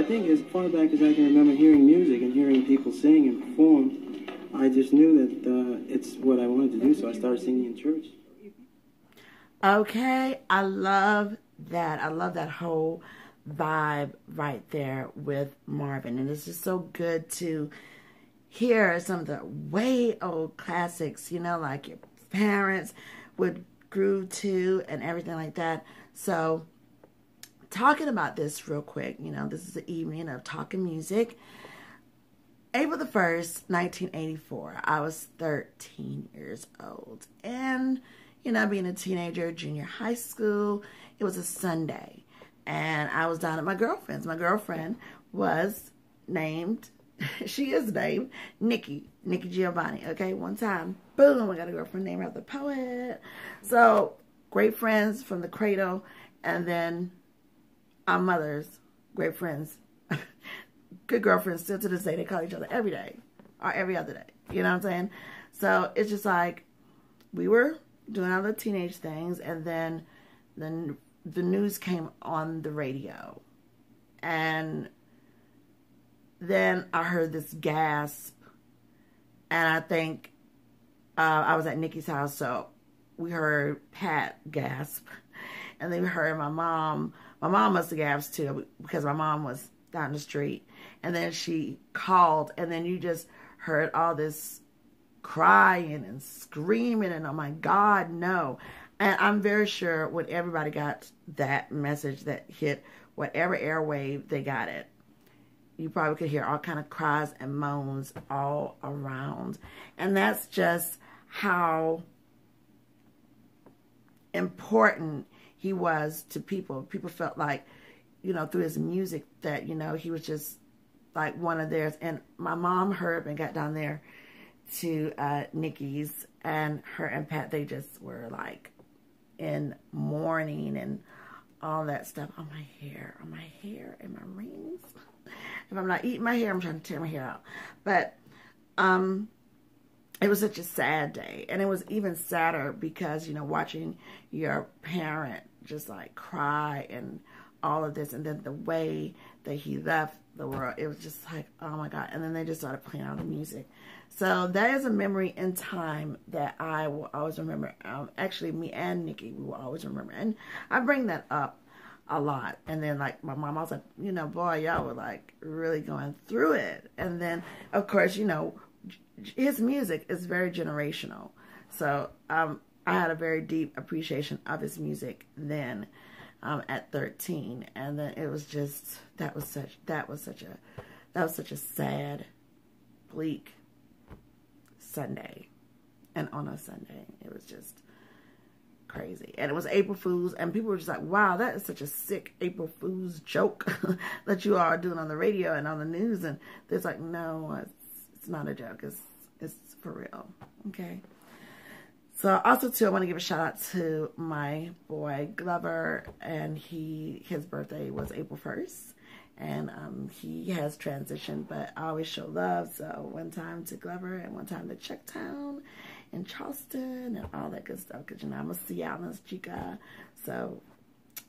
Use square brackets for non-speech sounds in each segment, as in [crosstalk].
I think as far back as I can remember hearing music and hearing people sing and perform, I just knew that uh, it's what I wanted to do, so I started singing in church. Okay, I love that. I love that whole vibe right there with Marvin. And it's just so good to hear some of the way old classics, you know, like your parents would groove to and everything like that. So, talking about this real quick, you know, this is the evening of talking music. April the 1st, 1984, I was 13 years old. And, you know, being a teenager, junior high school, it was a Sunday and I was down at my girlfriend's. My girlfriend was named, [laughs] she is named Nikki, Nikki Giovanni. Okay, one time, boom, I got a girlfriend named after the poet. So great friends from the cradle, and then our mothers, great friends, [laughs] good girlfriends still to this day. They call each other every day or every other day. You know what I'm saying? So it's just like we were doing all the teenage things, and then then the news came on the radio. And then I heard this gasp. And I think uh, I was at Nikki's house, so we heard Pat gasp. And then we heard my mom. My mom must have gasped too because my mom was down the street. And then she called, and then you just heard all this crying and screaming, and oh my God, no. And I'm very sure when everybody got that message that hit whatever airwave they got it, you probably could hear all kind of cries and moans all around. And that's just how important he was to people. People felt like, you know, through his music that, you know, he was just like one of theirs. And my mom heard and got down there to uh, Nikki's and her and Pat, they just were like in mourning and all that stuff on my hair, on my hair and my rings. if I'm not eating my hair, I'm trying to tear my hair out. But um, it was such a sad day. And it was even sadder because, you know, watching your parent just like cry and all of this. And then the way that he left the world, it was just like, oh my God. And then they just started playing all the music. So that is a memory in time that I will always remember. Um, actually, me and Nikki, we will always remember. And I bring that up a lot. And then, like, my mom, I was like, you know, boy, y'all were, like, really going through it. And then, of course, you know, his music is very generational. So um, I had a very deep appreciation of his music then um, at 13. And then it was just, that was such, that was such a, that was such a sad, bleak Sunday. And on a Sunday, it was just crazy. And it was April Fool's, and people were just like, wow, that is such a sick April Fool's joke [laughs] that you are doing on the radio and on the news. And there's like, no, it's, it's not a joke. It's, it's for real. Okay. So also too, I want to give a shout out to my boy Glover, and he his birthday was April 1st and um, he has transitioned, but I always show love. So one time to Glover and one time to Chucktown and Charleston and all that good stuff. Because, you know, I'm a Seattle's chica. So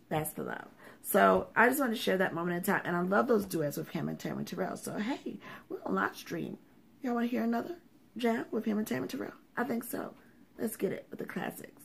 that's the love. So I just want to share that moment in time. And I love those duets with him and Tammy Terrell. So, hey, we're on live stream. Y'all want to hear another jam with him and Tammy Terrell? I think so. Let's get it with the classics.